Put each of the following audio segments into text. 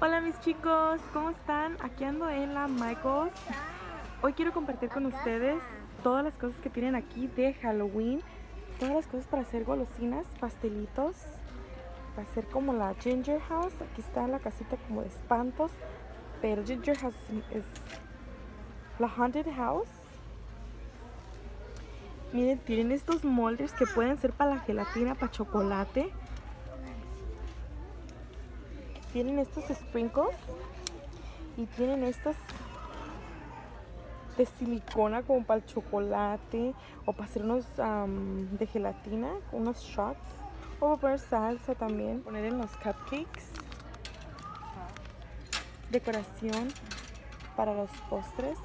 Hola mis chicos, ¿cómo están? Aquí ando en la Michaels. Hoy quiero compartir con ustedes todas las cosas que tienen aquí de Halloween. Todas las cosas para hacer golosinas, pastelitos. Para hacer como la Ginger House. Aquí está la casita como de espantos. Pero Ginger House es la Haunted House. Miren, tienen estos moldes que pueden ser para la gelatina, para chocolate tienen estos sprinkles y tienen estas de silicona como para el chocolate o para hacer unos de gelatina, unos shots. O para poner salsa también, poner en los cupcakes, decoración para los postres.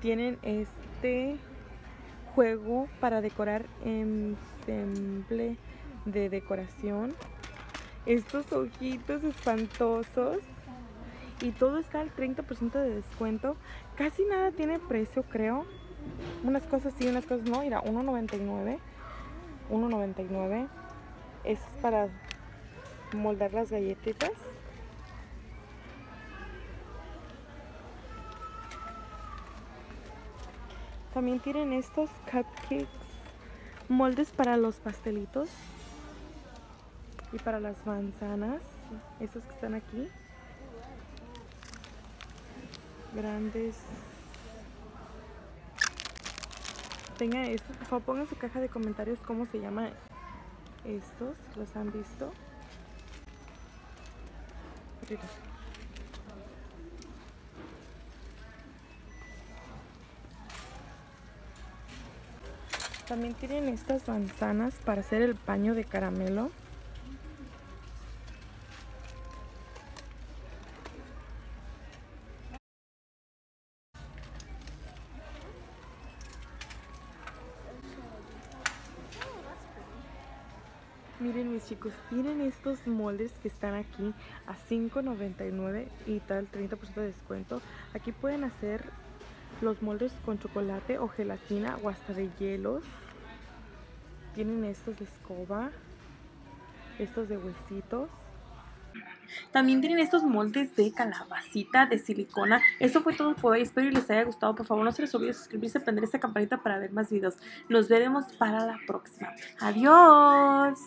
Tienen este juego para decorar ensemble de decoración estos ojitos espantosos y todo está al 30% de descuento. Casi nada tiene precio creo. Unas cosas sí, unas cosas no. Mira, 1.99 1.99 es para moldar las galletitas. También tienen estos cupcakes moldes para los pastelitos y para las manzanas, estos que están aquí, grandes. Tenga esto, por favor pongan su caja de comentarios cómo se llama estos, los han visto. También tienen estas manzanas para hacer el paño de caramelo. Miren mis chicos, tienen estos moldes que están aquí a $5.99 y tal 30% de descuento. Aquí pueden hacer los moldes con chocolate o gelatina o hasta de hielos. Tienen estos de escoba, estos de huesitos. También tienen estos moldes de calabacita de silicona. Eso fue todo por hoy. Espero que les haya gustado. Por favor, no se les olvide suscribirse, prender esta campanita para ver más videos. Nos veremos para la próxima. Adiós.